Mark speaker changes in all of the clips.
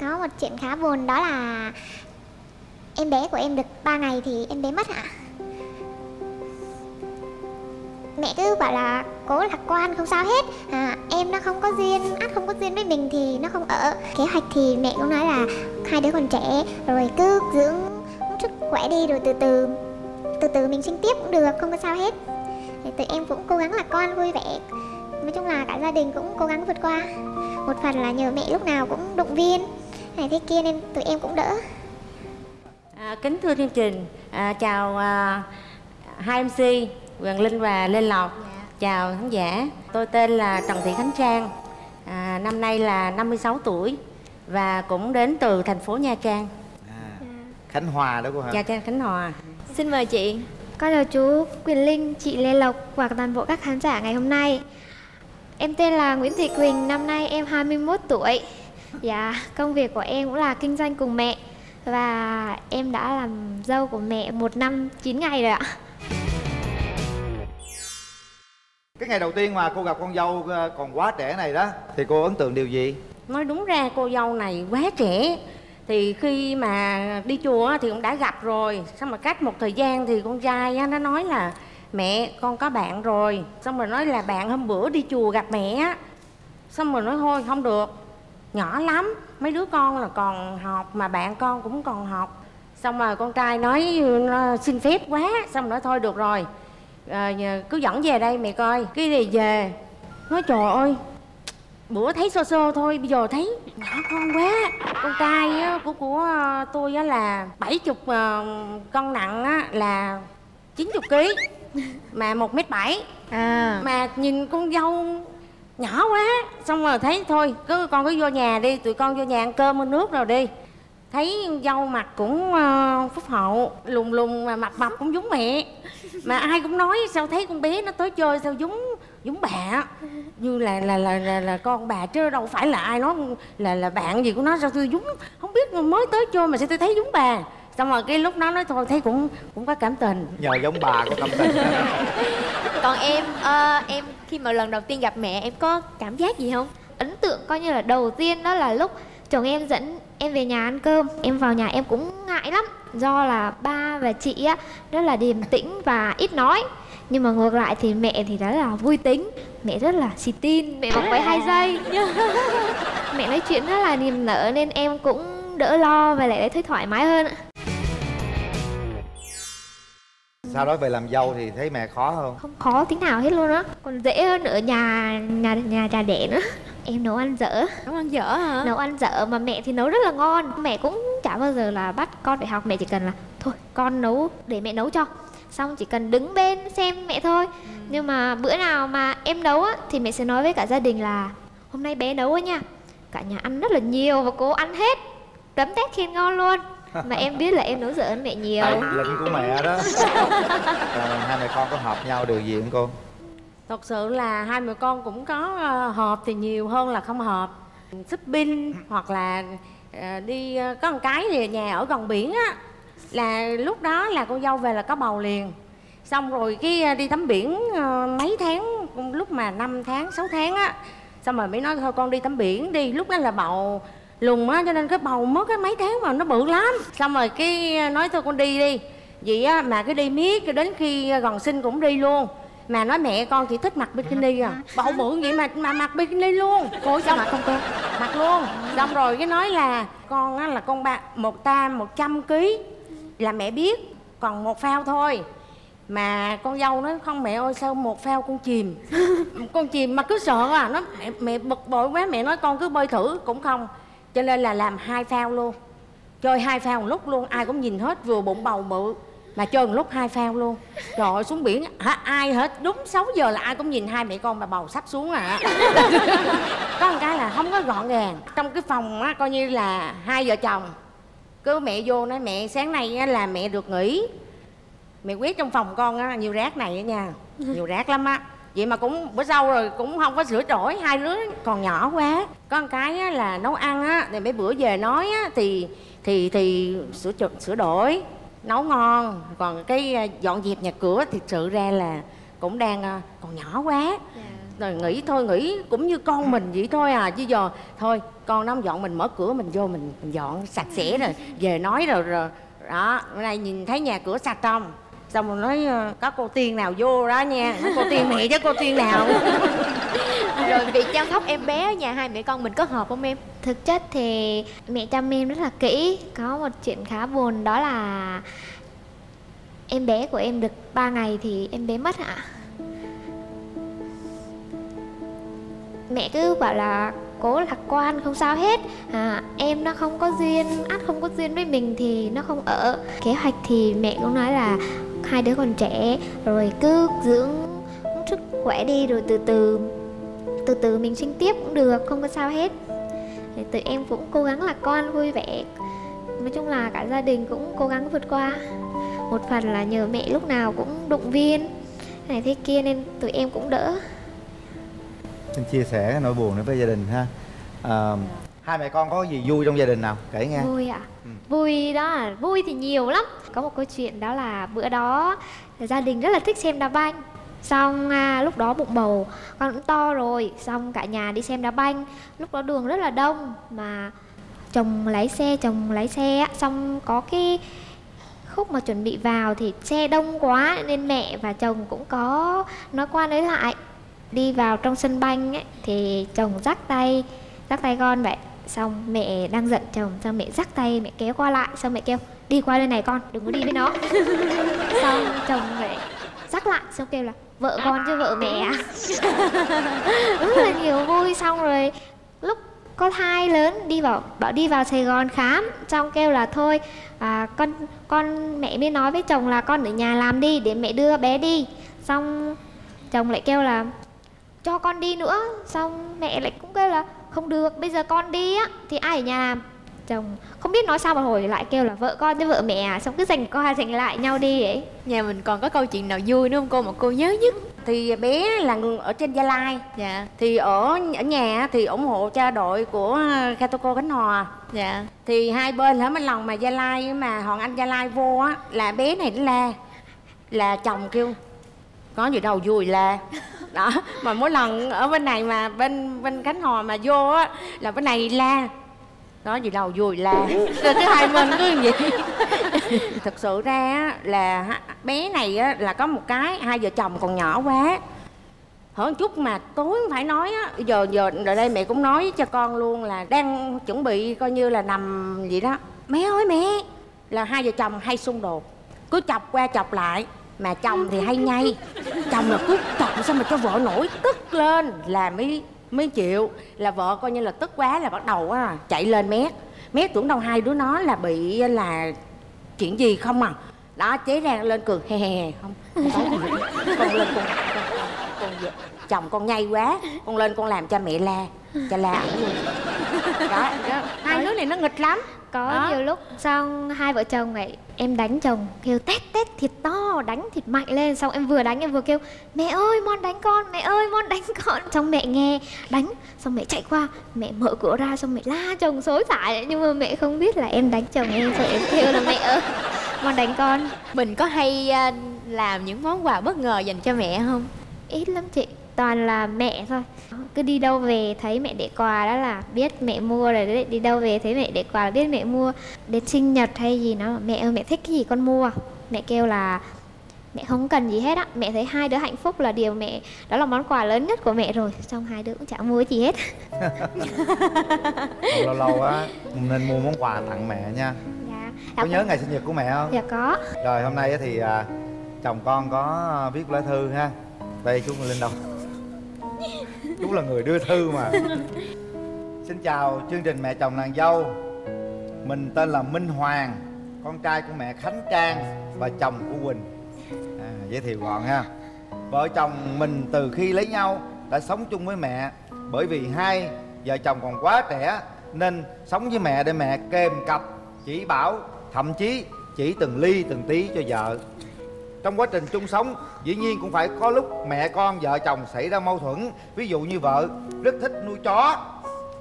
Speaker 1: có một chuyện khá buồn đó là em bé của em được 3 ngày thì em bé mất ạ. Mẹ cứ bảo là cố lạc quan không sao hết. À, em nó không có duyên ắt không có duyên với mình thì nó không ở. Kế hoạch thì mẹ cũng nói là hai đứa còn trẻ rồi cứ dưỡng sức khỏe đi rồi từ từ từ từ mình sinh tiếp cũng được không có sao hết. Thì tụi em cũng cố gắng lạc quan vui vẻ. Nói chung là cả gia đình cũng cố gắng vượt qua. Một phần là nhờ mẹ lúc nào cũng động viên này thế kia nên tụi em cũng đỡ
Speaker 2: À, kính thưa chương trình, à, chào à, hai MC Quyền Linh và Lê Lộc. Chào khán giả. Tôi tên là Trần Thị Khánh Trang. À, năm nay là 56 tuổi và cũng đến từ thành phố Nha Trang.
Speaker 3: à, khánh hòa đó cô hả
Speaker 2: Nha Trang Khánh Hòa.
Speaker 4: Xin mời chị.
Speaker 5: Con chào chú Quyền Linh, chị Lê Lộc và toàn bộ các khán giả ngày hôm nay. Em tên là Nguyễn Thị Quỳnh, năm nay em 21 tuổi. Dạ, công việc của em cũng là kinh doanh cùng mẹ và em đã làm dâu của mẹ một năm 9 ngày rồi ạ.
Speaker 3: cái ngày đầu tiên mà cô gặp con dâu ờ, còn quá trẻ này đó thì cô ấn tượng điều gì
Speaker 2: Nói đúng ra cô dâu này quá trẻ. Thì khi mà đi chùa á, thì cũng đã gặp rồi. Xong mà cách một thời gian thì con trai á, nó nói là mẹ con có bạn rồi. Xong rồi nói là bạn hôm bữa đi chùa gặp mẹ á. Xong rồi nói thôi không được. Nhỏ lắm. Mấy đứa con là còn học mà bạn con cũng còn học. Xong rồi con trai nói nó xin phép quá. Xong rồi nói thôi được rồi. À, cứ dẫn về đây mẹ coi. Cái gì về. Nói trời ơi bữa thấy sơ sơ thôi bây giờ thấy nhỏ con quá con trai á, của của ờ, tôi á là 70 ờ, cân nặng á là 90 kg mà một mét bảy
Speaker 4: À.
Speaker 2: mà nhìn con dâu nhỏ quá. Xong rồi thấy thôi cứ con cứ vô nhà đi tụi con vô nhà ăn cơm ăn nước rồi đi. Thấy dâu mặt cũng ờ, phúc hậu lùng lùng mà mập mập cũng giống mẹ. Mà ai cũng nói sao thấy con bé nó tới chơi sao giống giống bà như là là là là, là con bà chứ đâu phải là ai nói là là bạn gì của nó sao tôi giống không biết mới tới chơi mà sao tôi thấy giống bà xong rồi cái lúc đó nói thôi thấy cũng cũng có cảm tình.
Speaker 3: Nhờ giống bà có tâm tình.
Speaker 4: Còn em, ờ, em khi mà lần đầu tiên gặp mẹ em có cảm giác gì không?
Speaker 5: Ấn tượng coi như là đầu tiên đó là lúc chồng em dẫn em về nhà ăn cơm. Em vào nhà em cũng ngại lắm do là ba và chị á rất là điềm tĩnh và ít nói. Nhưng mà ngược lại thì mẹ thì rất là vui tính Mẹ rất là xì tin, mẹ mặc váy hai giây Mẹ nói chuyện rất là niềm nở nên em cũng đỡ lo và lại thấy thoải mái hơn ạ
Speaker 3: sau đó về làm dâu thì thấy mẹ khó không?
Speaker 5: Không khó tí nào hết luôn á. Còn dễ hơn ở nhà nhà nhà trà đẻ nữa em nấu ăn dở.
Speaker 4: Nấu ăn dở hả?
Speaker 5: nấu ăn dở mà mẹ thì nấu rất là ngon. Mẹ cũng chả bao giờ là bắt con phải học. Mẹ chỉ cần là thôi con nấu để mẹ nấu cho. Xong chỉ cần đứng bên xem mẹ thôi. Nhưng mà bữa nào mà em nấu á thì mẹ sẽ nói với cả gia đình là hôm nay bé nấu á nha. Cả nhà ăn rất là nhiều và cố ăn hết. Tấm tét khen ngon luôn mà em biết là em nấu dở hơn mẹ nhiều.
Speaker 3: Tại lệnh của mẹ đó. Rồi, hai mẹ con có hợp nhau điều gì không cô.
Speaker 2: Thật sự là hai mẹ con cũng có ờ, hợp thì nhiều hơn là không hợp. Shopping hoặc là ờ, đi có một cái thì nhà ở gần biển á là lúc đó là cô dâu về là có bầu liền. Xong rồi cái đi tắm biển mấy tháng lúc mà 5 tháng 6 tháng á xong rồi mới nói thôi con đi tắm biển đi lúc đó là bầu lùng á cho nên cái bầu mất cái mấy tháng mà nó bự lắm. Xong rồi cái nói thôi con đi đi. Vậy á mà cái đi miết cho đến khi gần sinh cũng đi luôn. Mà nói mẹ con chỉ thích mặc bikini à. Bầu bự vậy mà mà mặc bikini luôn. Cô sao mặc không cô mặc luôn. Xong rồi cái nói là con á là con ba một tam một trăm ký. Là mẹ biết còn một phao thôi. Mà con dâu nói không mẹ ơi sao một phao con chìm? Con chìm mà cứ sợ à. Nó mẹ, mẹ bực bội quá mẹ nói con cứ bơi thử. Cũng không cho nên là làm hai phao luôn. Chơi hai phao một lúc luôn ai cũng nhìn hết vừa bụng bầu bự mà chơi một lúc hai phao luôn. Trời ơi xuống biển hả ai hết đúng 6 giờ là ai cũng nhìn hai mẹ con bà bầu sắp xuống à. Có một cái là không có gọn gàng. Trong cái phòng á coi như là hai vợ chồng. Cứ mẹ vô nói mẹ sáng nay á, là mẹ được nghỉ. Mẹ quét trong phòng con á nhiều rác này á nha nhiều rác lắm á vậy mà cũng bữa sau rồi cũng không có sửa đổi hai đứa còn nhỏ quá. Có một cái á, là nấu ăn á thì mấy bữa về nói á thì thì thì sửa sửa đổi nấu ngon. Còn cái à, dọn dẹp nhà cửa thì sự ra là cũng đang à, còn nhỏ quá. Rồi nghĩ thôi nghĩ cũng như con mình vậy thôi à. Chứ giờ thôi con nó dọn mình mở cửa mình vô mình, mình dọn sạch sẽ rồi về nói rồi rồi đó. Bữa nay nhìn thấy nhà cửa sạch không xong rồi nói ờ, có cô tiên nào vô đó nha. Nói, cô tiên mẹ chứ cô tiên nào?
Speaker 4: Rồi việc chăm sóc em bé ở nhà hai mẹ con mình có hợp không em?
Speaker 5: Thực chất thì mẹ chăm em rất là kỹ. Có một chuyện khá buồn đó là Em bé của em được 3 ngày thì em bé mất ạ. Mẹ cứ bảo là cố lạc quan không sao hết. À, Em nó không có duyên, ắt không có duyên với mình thì nó không ở. Kế hoạch thì mẹ cũng nói là hai đứa còn trẻ Rồi cứ dưỡng sức khỏe đi rồi từ từ từ từ mình sinh tiếp cũng được không có sao hết. Thì tụi em cũng cố gắng lạc quan vui vẻ. Nói chung là cả gia đình cũng cố gắng vượt qua. Một phần là nhờ mẹ lúc nào cũng động viên này thế kia nên tụi em cũng đỡ.
Speaker 3: Xin chia sẻ nỗi buồn đến với gia đình ha. À, hai mẹ con có gì vui trong gia đình nào? Kể nghe.
Speaker 5: Vui ạ.
Speaker 3: Ừ.
Speaker 5: vui đó là vui thì nhiều lắm. Có một câu chuyện đó là bữa đó gia đình rất là thích xem đá banh. Xong à, lúc đó bụng bầu con cũng to rồi. Xong cả nhà đi xem đá banh. Lúc đó đường rất là đông mà chồng lái xe chồng lái xe xong có cái khúc mà chuẩn bị vào thì xe đông quá nên mẹ và chồng cũng có nói qua nói lại. Đi vào trong sân banh ấy, thì chồng dắt tay dắt tay con vậy xong mẹ đang giận chồng xong mẹ rắc tay mẹ kéo qua lại xong mẹ kêu đi qua bên này con đừng có đi với nó xong chồng mẹ rắc lại xong kêu là vợ con chứ vợ mẹ à? rất là nhiều vui. Xong rồi lúc có thai lớn đi vào bảo đi vào Sài Gòn khám. Xong kêu là thôi à, con con mẹ mới nói với chồng là con ở nhà làm đi để mẹ đưa bé đi. Xong chồng lại kêu là cho con đi nữa. Xong mẹ lại cũng kêu là không được bây giờ con đi á. Thì ai ở nhà làm? Chồng không biết nói sao mà hồi lại kêu là vợ con chứ vợ mẹ à xong cứ giành qua giành lại nhau đi ấy
Speaker 4: nhà mình còn có câu chuyện nào vui nữa không cô mà cô nhớ nhất?
Speaker 2: Thì bé là người ở trên gia lai.
Speaker 4: Dạ.
Speaker 2: Thì ở ở nhà thì ủng hộ cho đội của Katoco Khánh Hòa.
Speaker 4: Dạ.
Speaker 2: Thì hai bên hả mấy lần mà gia lai mà hoàng anh gia lai vô á là bé này nó la. Là chồng kêu có gì đâu vui la đó, mà mỗi lần ở bên này mà, bên bên khánh hòa mà vô á, là bên này la. Nói gì đâu, vui la. Rồi thứ hai mình cứ như vậy. Thật sự ra á, là bé này á, là có một cái, hai vợ chồng còn nhỏ quá. Hơn chút mà tối phải nói á, giờ giờ rồi đây mẹ cũng nói cho con luôn là đang chuẩn bị coi như là nằm vậy đó. Mẹ ơi mẹ, là hai vợ chồng hay xung đột. Cứ chọc qua chọc lại mà chồng thì hay nhay, chồng là cứ chọc sao mà cho vợ nổi tức lên là mới mới chịu. Là vợ coi như là tức quá là bắt đầu á chạy lên mét. Mét tưởng đâu hai đứa nó là bị là chuyện gì không à? Đó chế ra lên cười hè hè không con lên con con, con, con chồng con nhây quá con lên con làm cho mẹ la cho la ổng luôn đó, đó. hai đứa này nó nghịch lắm.
Speaker 5: Có
Speaker 2: Đó.
Speaker 5: nhiều lúc xong hai vợ chồng vậy em đánh chồng kêu tét tét thiệt to đánh thiệt mạnh lên. Xong em vừa đánh em vừa kêu mẹ ơi mon đánh con mẹ ơi mon đánh con. Xong mẹ nghe đánh xong mẹ chạy qua mẹ mở cửa ra xong mẹ la chồng xối xả. Nhưng mà mẹ không biết là em đánh chồng em rồi em kêu là mẹ ơi mon đánh con.
Speaker 4: Mình có hay à, làm những món quà bất ngờ dành cho mẹ không?
Speaker 5: Ít lắm chị toàn là mẹ thôi. Cứ đi đâu về thấy mẹ để quà đó là biết mẹ mua rồi đấy đi đâu về thấy mẹ để quà là biết mẹ mua. Đến sinh nhật hay gì nó mẹ ơi mẹ thích cái gì con mua. Mẹ kêu là mẹ không cần gì hết á. Mẹ thấy hai đứa hạnh phúc là điều mẹ đó là món quà lớn nhất của mẹ rồi. Xong hai đứa cũng chả mua gì hết.
Speaker 3: Lâu lâu á nên mua món quà tặng mẹ nha.
Speaker 5: Dạ.
Speaker 3: Có nhớ ngày sinh nhật của mẹ không?
Speaker 5: Dạ có.
Speaker 3: Rồi hôm nay thì à, chồng con có viết lá thư ha. Đây chú lên đâu chú là người đưa thư mà. Xin chào chương trình mẹ chồng nàng dâu. Mình tên là minh hoàng con trai của mẹ khánh trang và chồng của quỳnh. À, giới thiệu gọn ha. Vợ chồng mình từ khi lấy nhau đã sống chung với mẹ bởi vì hai vợ chồng còn quá trẻ nên sống với mẹ để mẹ kèm cặp chỉ bảo thậm chí chỉ từng ly từng tí cho vợ trong quá trình chung sống, dĩ nhiên cũng phải có lúc mẹ con, vợ chồng xảy ra mâu thuẫn. Ví dụ như vợ rất thích nuôi chó,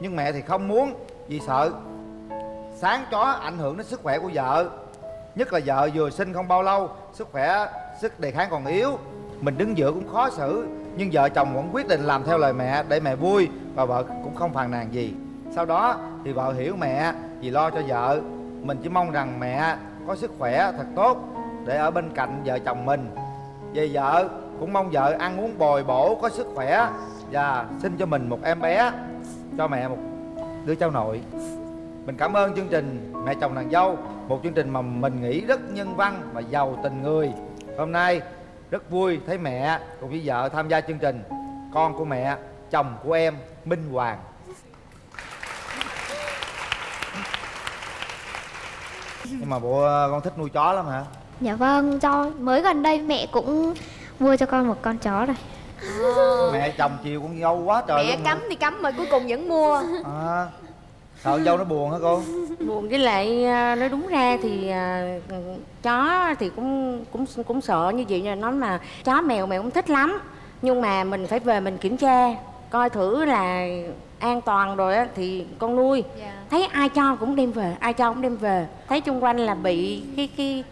Speaker 3: nhưng mẹ thì không muốn vì sợ sáng chó ảnh hưởng đến sức khỏe của vợ. Nhất là vợ vừa sinh không bao lâu, sức khỏe, sức đề kháng còn yếu. Mình đứng giữa cũng khó xử, nhưng vợ chồng vẫn quyết định làm theo lời mẹ để mẹ vui và vợ cũng không phàn nàn gì. Sau đó thì vợ hiểu mẹ vì lo cho vợ. Mình chỉ mong rằng mẹ có sức khỏe thật tốt để ở bên cạnh vợ chồng mình. Về vợ, cũng mong vợ ăn uống bồi bổ, có sức khỏe. Và sinh cho mình một em bé, cho mẹ một đứa cháu nội. Mình cảm ơn chương trình mẹ chồng nàng dâu, một chương trình mà mình nghĩ rất nhân văn và giàu tình người. Hôm nay rất vui thấy mẹ cùng với vợ tham gia chương trình con của mẹ, chồng của em, minh hoàng. Nhưng mà bộ, con thích nuôi chó lắm hả?
Speaker 5: Dạ vâng, cho mới gần đây mẹ cũng mua cho con một con chó rồi.
Speaker 3: Mẹ chồng chiều con dâu quá trời
Speaker 4: mẹ
Speaker 3: luôn
Speaker 4: cấm thì cấm mà cuối cùng vẫn mua.
Speaker 3: À, sợ dâu nó buồn hả cô?
Speaker 2: Buồn với lại à, nói đúng ra thì à, chó thì cũng cũng cũng sợ như vậy là nói mà chó mèo mèo cũng thích lắm. Nhưng mà mình phải về mình kiểm tra coi thử là an toàn rồi á thì con nuôi. Thấy ai cho cũng đem về ai cho cũng đem về. Thấy chung quanh là bị cái cái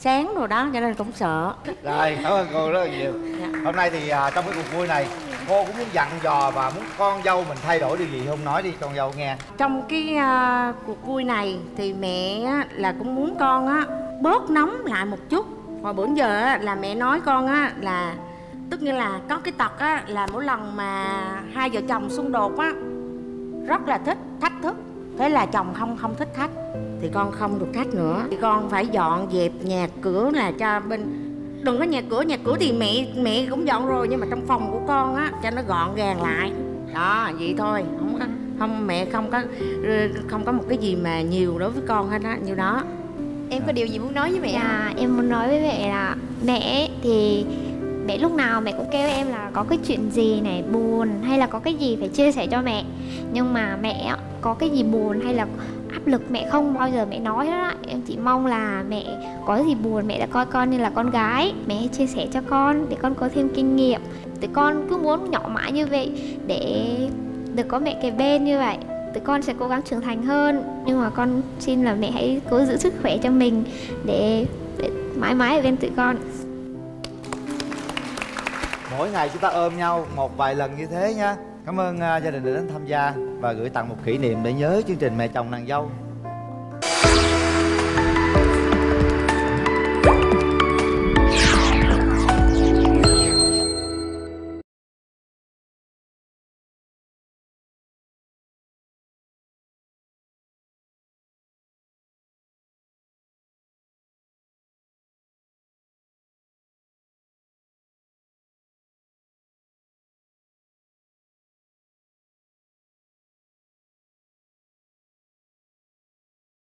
Speaker 2: sáng rồi đó cho nên cũng sợ.
Speaker 3: Rồi cảm ơn cô rất là nhiều.
Speaker 2: Dạ.
Speaker 3: hôm nay thì à, trong cái cuộc vui này cô cũng muốn dặn dò và muốn con dâu mình thay đổi điều gì không nói đi con dâu nghe.
Speaker 2: Trong cái à, cuộc vui này thì mẹ á, là cũng muốn con á bớt nóng lại một chút. Hồi bữa giờ á, là mẹ nói con á là tức như là có cái tật á là mỗi lần mà hai vợ chồng xung đột á rất là thích thách thức. Thế là chồng không không thích thách thì con không được thách nữa. Thì con phải dọn dẹp nhà cửa là cho bên đừng có nhà cửa nhà cửa thì mẹ mẹ cũng dọn rồi nhưng mà trong phòng của con á cho nó gọn gàng lại. Đó vậy thôi. Không có không mẹ không có không có một cái gì mà nhiều đối với con hết á như đó.
Speaker 4: Em có điều gì muốn nói với mẹ?
Speaker 5: Dạ, em muốn nói với mẹ là mẹ thì mẹ lúc nào mẹ cũng kêu em là có cái chuyện gì này buồn hay là có cái gì phải chia sẻ cho mẹ. Nhưng mà mẹ có cái gì buồn hay là áp lực mẹ không bao giờ mẹ nói hết á. Em chỉ mong là mẹ có gì buồn mẹ đã coi con như là con gái. Mẹ chia sẻ cho con để con có thêm kinh nghiệm. Tụi con cứ muốn nhỏ mãi như vậy để được có mẹ kề bên như vậy tụi con sẽ cố gắng trưởng thành hơn. Nhưng mà con xin là mẹ hãy cố giữ sức khỏe cho mình để, để mãi mãi ở bên tụi con.
Speaker 3: Mỗi ngày chúng ta ôm nhau một vài lần như thế nha cảm ơn à, gia đình đã đến tham gia và gửi tặng một kỷ niệm để nhớ chương trình mẹ chồng nàng dâu.